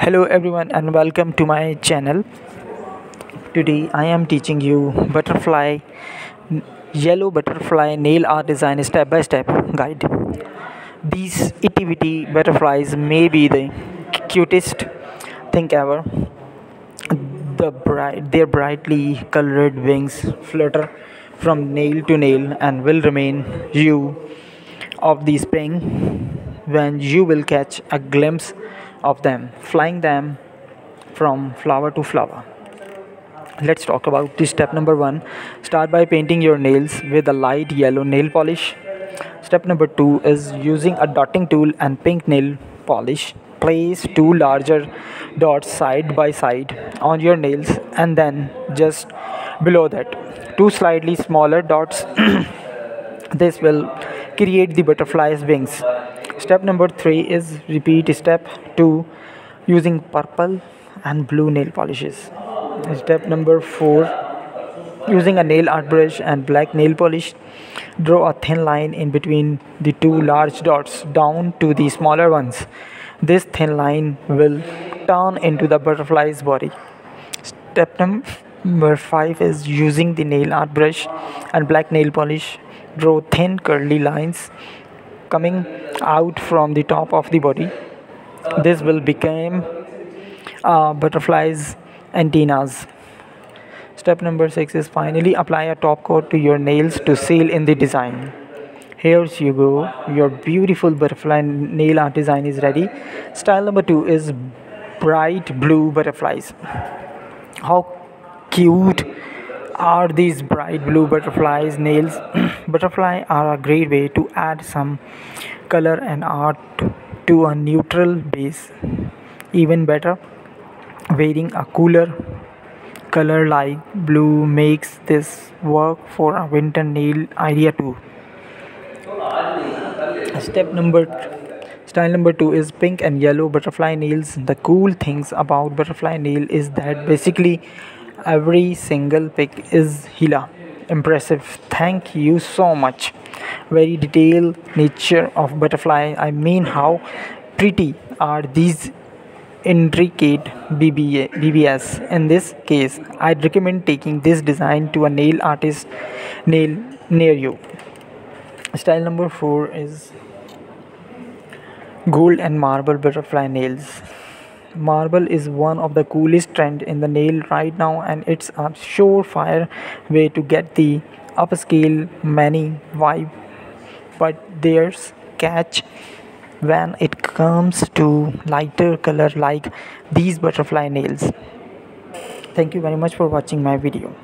hello everyone and welcome to my channel. Today i am teaching you butterfly yellow butterfly nail art design step by step guide. These itty bitty butterflies may be the cutest thing ever. The bright their brightly colored wings flutter from nail to nail and will remain you of the spring when you will catch a glimpse of them, flying them from flower to flower. Let's talk about this step number one. Start by painting your nails with a light yellow nail polish. Step number two is using a dotting tool and pink nail polish. Place two larger dots side by side on your nails and then just below that two slightly smaller dots. this will create the butterfly's wings step number three is repeat step two using purple and blue nail polishes. Step number four using a nail art brush and black nail polish draw a thin line in between the two large dots down to the smaller ones. This thin line will turn into the butterfly's body. Step number five is using the nail art brush and black nail polish. Draw thin curly lines coming out from the top of the body this will become uh, butterflies antennas step number six is finally apply a top coat to your nails to seal in the design. Here you go your beautiful butterfly nail art design is ready. Style number two is bright blue butterflies. How cute are these bright blue butterflies nails butterfly are a great way to add some color and art to a neutral base. Even better wearing a cooler color like blue makes this work for a winter nail idea too. Step number style number two is pink and yellow butterfly nails. The cool things about butterfly nail is that basically every single pick is hila impressive thank you so much very detailed nature of butterfly i mean how pretty are these intricate BBA, BBS. In this case, I'd recommend taking this design to a nail artist nail near you. Style number 4 is gold and marble butterfly nails marble is one of the coolest trend in the nail right now and it's a surefire way to get the upscale mani vibe. But there's catch when it comes to lighter color like these butterfly nails. Thank you very much for watching my video